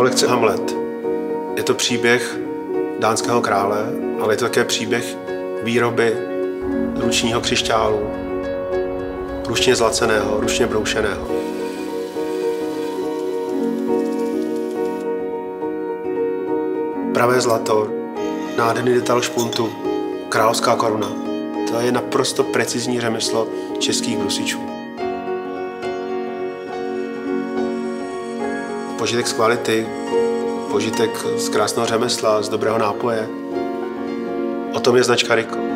kolekce Hamlet. Je to příběh dánského krále, ale je to také příběh výroby ručního křišťálu, ručně zlaceného, ručně broušeného. Pravé zlato, nádherný detail špuntu, královská koruna. To je naprosto precizní řemeslo českých brusičů. Požitek z kvality, požitek z krásného řemesla, z dobrého nápoje. O tom je značka Riko.